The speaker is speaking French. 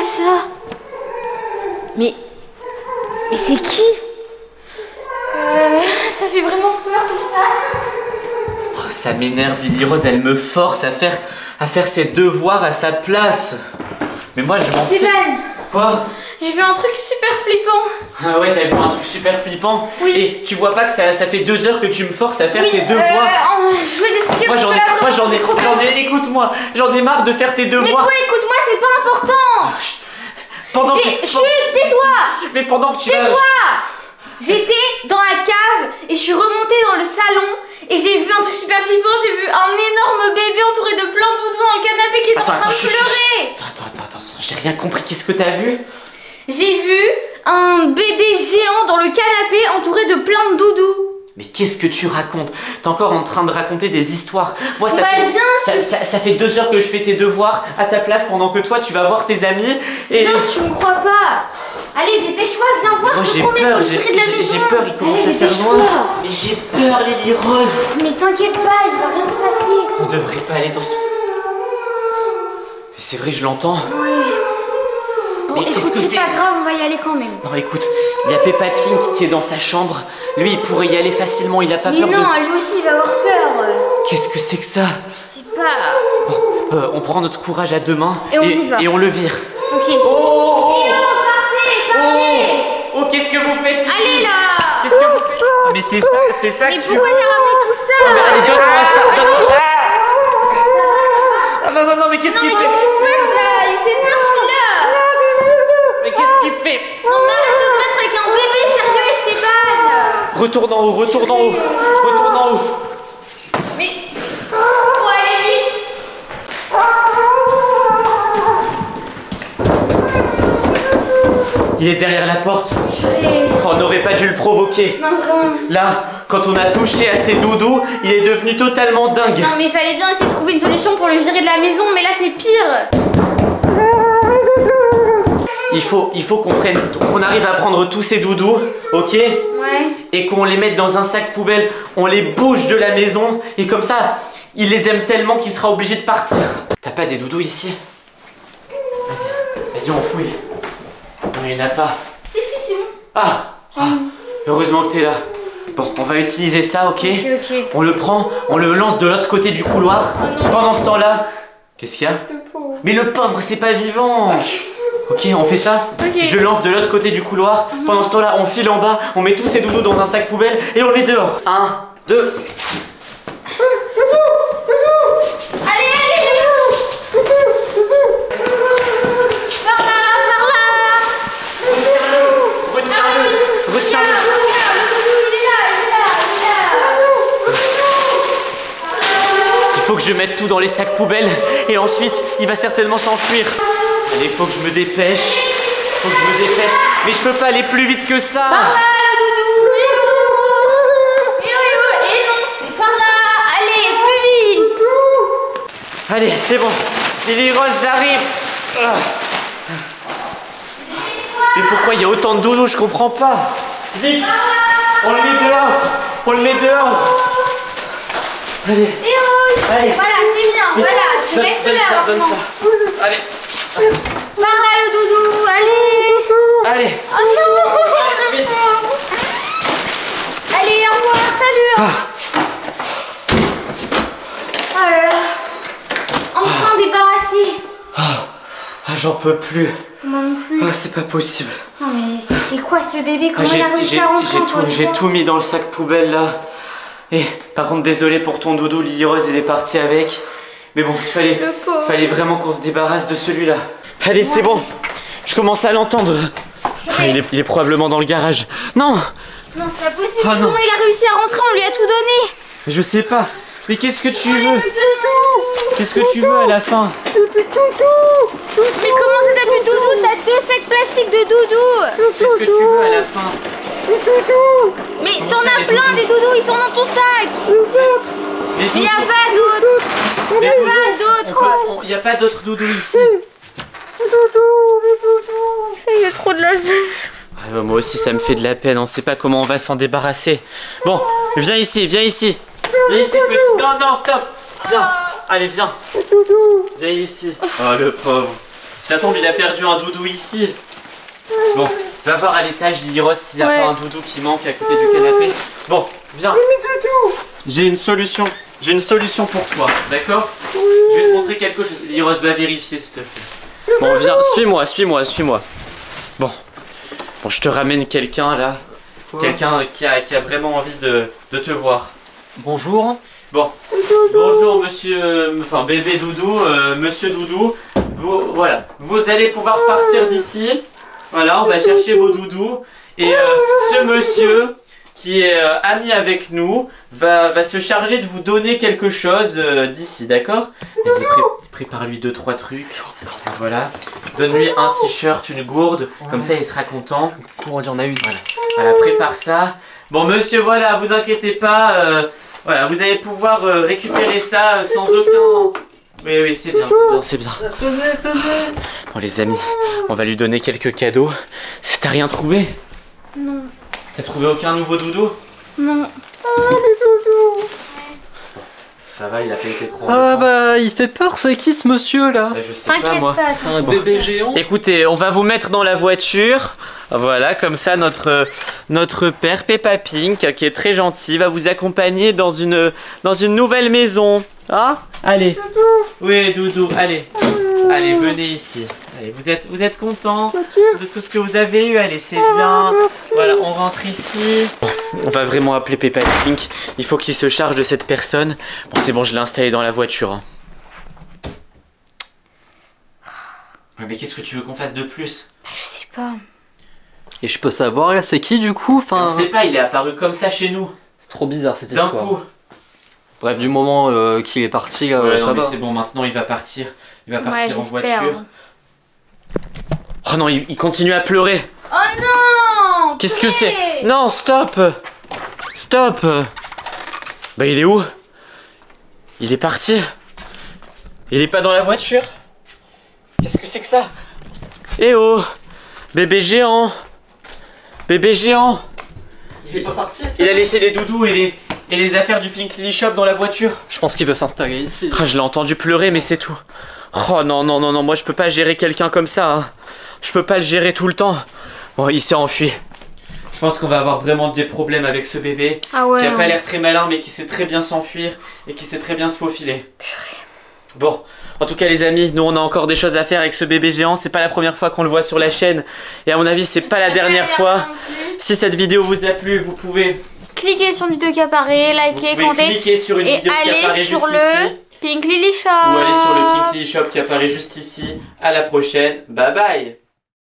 ça Mais. Mais c'est qui Euh. Ça fait vraiment peur tout ça Oh, ça m'énerve, Lily Rose, elle me force à faire, à faire ses devoirs à sa place. Mais moi, je m'en fous. Quoi J'ai vu un truc super flippant Ah ouais, t'as vu un truc super flippant Oui. Et tu vois pas que ça, ça fait deux heures que tu me forces à faire Oui, tes euh, devoirs oh, je vais t'expliquer Moi j'en ai, moi j'en ai, j'en ai, écoute-moi, j'en ai marre de faire tes Mais devoirs. toi, écoute-moi, c'est pas important Chut. Pendant que, Chut, tais-toi. Mais pendant que tu vas, Tais-toi. J'étais dans la cave et je suis remontée dans le salon et j'ai vu un truc super flippant, j'ai vu un énorme bébé entouré de plein de doudous dans le canapé qui est Attends, en train attends, de pleurer. Attends, attends, attends, attends, j'ai rien compris. Qu'est-ce que t'as vu? J'ai vu un bébé géant dans le canapé entouré de plein de doudous. Mais qu'est-ce que tu racontes? T'es encore en train de raconter des histoires. Moi, ça, Bah, fait, viens, ça, tu- ça- ça fait deux heures que je fais tes devoirs à ta place pendant que toi, tu vas voir tes amis. Et Viens tu me crois pas Allez, dépêche-toi, viens voir, moi, je te j'ai promets peur. de la j'ai- maison. j'ai peur. Il commence Allez, à faire noir. Mais j'ai peur, Lily Rose. Mais t'inquiète pas, il va rien se passer. On devrait pas aller dans ce. Mais c'est vrai, je l'entends. Bon, Mais qu'est-ce que c'est pas grave, va y aller quand même. Non, écoute, il y a Peppa Pink qui est dans sa chambre. Lui, il pourrait y aller facilement. Il a pas Mais peur non, de. lui aussi il va avoir peur. Qu'est-ce que c'est que ça? Je sais pas. Bon, euh, on prend notre courage à deux mains Et on va. et on le vire. Ok. Oh, oh, oh, partez, oh, partez oh, qu'est-ce que vous faites ici? Allez là Qu'est-ce que vous faites? Mais c'est ça, c'est ça Mais que pourquoi t'as ramené tout ça? Retourne en haut, retourne en haut, retourne en haut. Mais... Faut aller vite Il est derrière la porte. On n'aurait pas dû le provoquer. Non vraiment Là, quand on a touché à ses doudous, il est devenu totalement dingue. Non mais il fallait bien essayer de trouver une solution pour le virer de la maison mais là c'est pire Il faut, il faut qu'on prenne, qu'on arrive à prendre tous ces doudous, ok? Et qu'on les mette dans un sac poubelle. On les bouge de la maison et comme ça, il les aime tellement qu'il sera obligé de partir. T'as pas des doudous ici? Vas-y, vas-y, on fouille. Non, il y en a pas. Si si c'est bon. Ah, ah, Heureusement que t'es là. Bon, on va utiliser ça, ok? Ok ok. On le prend, on le lance de l'autre côté du couloir. Oh. Pendant ce temps-là, qu'est-ce qu'il y a? Le pauvre. Mais le pauvre, c'est pas vivant Ok, on fait ça. Je lance de l'autre côté du couloir. Pendant ce temps-là, on file en bas, on met tous ces doudous dans un sac poubelle et on le met dehors. Un, deux. Allez, allez, Par là, par là Retiens-le Retiens-le Retiens-le Regarde, le doudou, il est là, il est là, il est là Il faut que je mette tout dans les sacs poubelles et ensuite, il va certainement s'enfuir. Allez, faut que je me dépêche. Faut que je me dépêche. Mais je peux pas aller plus vite que ça. Par là, le doudou. Et Et non, c'est par là. Allez, plus vite. Allez, c'est bon. Lily Rose, j'arrive. Mais pourquoi il y a autant de doudous? Je comprends pas. Vite. On le met dehors. On le met dehors. Allez. Allez. Voilà, c'est bien, voilà, tu restes donne là ça, donne ça. Allez Par là, le doudou, allez Allez Oh non vite. Allez, au revoir, salut Ah. Oh là là Enfin débarrassé Ah, j'en peux plus. Moi non plus. Ah, c'est pas possible. Non mais c'était quoi ce bébé? Ah, Comment il J'ai a réussi à rentrer j'ai tout mis dans le sac poubelle là. Et par contre, désolé pour ton doudou, Lily Rose, il est parti avec. Mais bon, il fallait, fallait vraiment qu'on se débarrasse de celui-là. Allez, c'est bon. Je commence à l'entendre. Il, est, il est probablement dans le garage. Non, Non c'est pas possible, Ah, non. comment il a réussi à rentrer? On lui a tout donné. Je sais pas. Mais qu'est-ce que tu veux? Qu'est-ce que tu veux à la fin? Mais comment ça t'as plus doudou? T'as deux sacs plastiques de doudou. Qu'est-ce que tu veux à la fin? Mais t'en as plein doudous? des doudous, ils sont dans ton sac. Les Il y a doudous- pas d'autres Il y a pas d'autres Il n'y a pas d'autres doudous ici. Il y a trop de la Ah, bah, moi aussi, ça me fait de la peine. On sait pas comment on va s'en débarrasser. Bon, viens ici, viens ici. Viens ici, petit. Non, non, stop. Viens. Allez, viens. Viens ici. Oh, le pauvre. Ça tombe, il a perdu un doudou ici. Bon, va voir à l'étage, Lily Rose, s'il n'y a Ouais. pas un doudou qui manque à côté du canapé. Bon, viens. J'ai une solution. J'ai une solution pour toi, d'accord Je vais te montrer quelque chose. Lily Rose va vérifier, s'il te plaît. Bon, viens, suis-moi, suis-moi, suis-moi. Bon. Bon, je te ramène quelqu'un là. Quelqu'un qui a, qui a vraiment envie de, de te voir. Bonjour. Bonjour monsieur, enfin bébé Doudou, euh, monsieur Doudou. Vous, voilà, vous allez pouvoir partir d'ici. Voilà, on va chercher vos doudous. Et euh, ce monsieur qui est euh, ami avec nous va, va se charger de vous donner quelque chose euh, d'ici, d'accord? Vas-y, pré- prépare-lui deux trois trucs. Voilà, donne-lui un t-shirt, une gourde, comme ça il sera content. Y en a une. Voilà, prépare ça. Bon, monsieur, voilà, vous inquiétez pas. euh, voilà, vous allez pouvoir euh, récupérer ça euh, sans aucun. Oui, oui, c'est bien, c'est bien, c'est bien. Tenez, tenez. Bon, les amis, on va lui donner quelques cadeaux. C'est- T'as rien trouvé Non, T'as trouvé aucun nouveau doudou non. Ça va, il a pas été trop. Ah bah, il fait peur, c'est qui ce monsieur là Bah, je sais pas, T'inquiète moi. pas. C'est un bébé géant Écoutez, on va vous mettre dans la voiture. Voilà, comme ça, notre, notre père Peppa Pink, qui est très gentil, va vous accompagner dans une, dans une nouvelle maison. Hein? Allez. Oui, Doudou, allez. Allez, venez ici. Allez, vous êtes, vous êtes content de tout ce que vous avez eu Allez, c'est bien. Voilà, on rentre ici. On va vraiment appeler Peppa Pink. Il faut qu'il se charge de cette personne. Bon, c'est bon, je l'ai installé dans la voiture. hein. Ouais, mais qu'est-ce que tu veux qu'on fasse de plus? Bah, je sais pas. Et je peux savoir là, c'est qui du coup? Enfin, On sait pas, il est apparu comme ça chez nous. trop bizarre cette D'un histoire. coup. Bref, du moment euh, qu'il est parti, là, Ouais, ça non, mais va. c'est bon, maintenant il va partir. Il va Ouais, partir en voiture. Oh non, il, il continue à pleurer. Oh non Qu'est-ce que c'est Non, stop Stop Bah, il est où? Il est parti. Il est pas dans la voiture? Qu'est-ce que c'est que ça? Eh oh Bébé géant Bébé géant Il est pas parti Il a laissé les doudous et les, et les affaires du Pink Lily Shop dans la voiture. Je pense qu'il veut s'installer ici. Ah, je l'ai entendu pleurer, mais c'est tout. Oh non, non, non, non, moi je peux pas gérer quelqu'un comme ça. Hein. Je peux pas le gérer tout le temps. Bon, il s'est enfui. Je pense qu'on va avoir vraiment des problèmes avec ce bébé Ah ouais. qui a pas hein. l'air très malin, mais qui sait très bien s'enfuir et qui sait très bien se faufiler. Bon, en tout cas, les amis, nous on a encore des choses à faire avec ce bébé géant. C'est pas la première fois qu'on le voit sur la chaîne, et à mon avis, c'est pas la dernière fois. Si cette vidéo vous a plu, vous pouvez, Cliquez sur une vidéo qui apparaît, vous likez, pouvez commentez. cliquer sur une et vidéo qui apparaît sur juste le ici. Pink Lily Shop. ou aller sur le Pink Lily Shop qui apparaît juste ici. À la prochaine. Bye bye